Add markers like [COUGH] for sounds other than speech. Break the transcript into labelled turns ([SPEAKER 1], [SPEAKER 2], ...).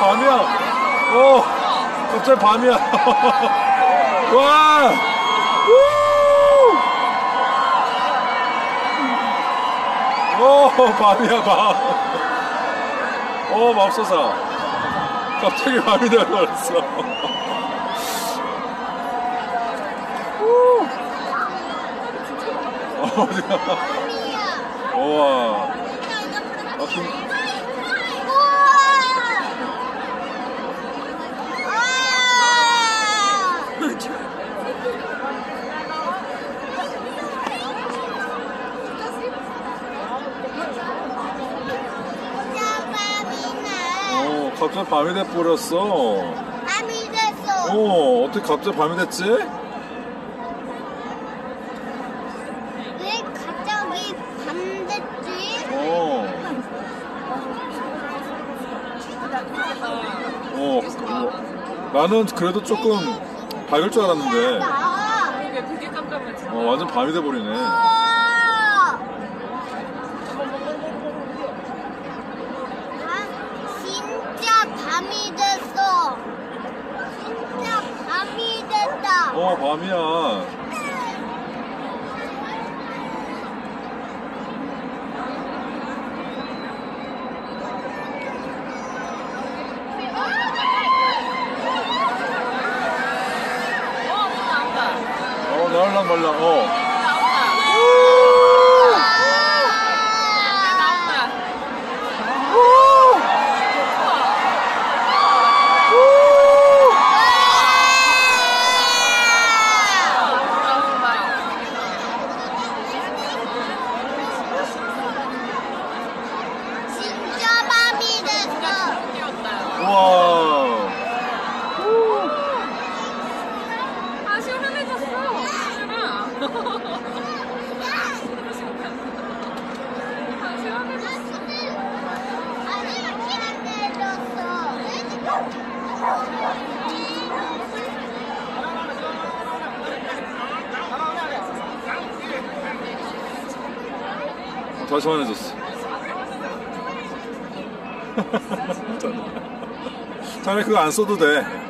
[SPEAKER 1] 밤이야. 어, 갑자기 밤이야. [LAUGHS] 와! 우! 오, 밤이야, 밤. 오, 맙소사. 갑자기 밤이 되어버렸어. [LAUGHS] 우! 어, 어디가?
[SPEAKER 2] 밤이야.
[SPEAKER 1] 우와.
[SPEAKER 2] 아,
[SPEAKER 1] 금- 어, 갑자기 밤이 돼버렸어.
[SPEAKER 2] 밤이 됐어.
[SPEAKER 1] 어, 어떻게 갑자기 밤이 됐지?
[SPEAKER 2] 왜 갑자기 밤 됐지?
[SPEAKER 1] 어. 어, 어, 나는 그래도 조금 밝을 줄 알았는데.
[SPEAKER 3] 그게 되게. 어,
[SPEAKER 1] 완전 밤이 돼버리네.
[SPEAKER 2] 우와. 아, 진짜 밤이 됐어. 진짜 밤이 됐다.
[SPEAKER 1] 어, 밤이야.
[SPEAKER 3] 어,
[SPEAKER 1] 나올랑 말랑, 어.
[SPEAKER 3] 나온다. 나온다.
[SPEAKER 2] 진짜 밤이 됐어.
[SPEAKER 3] 뛰었다.
[SPEAKER 1] 우와.
[SPEAKER 3] 아, 시원해졌어. 아,
[SPEAKER 1] 시원해졌어. 자네 그거 안 써도 돼.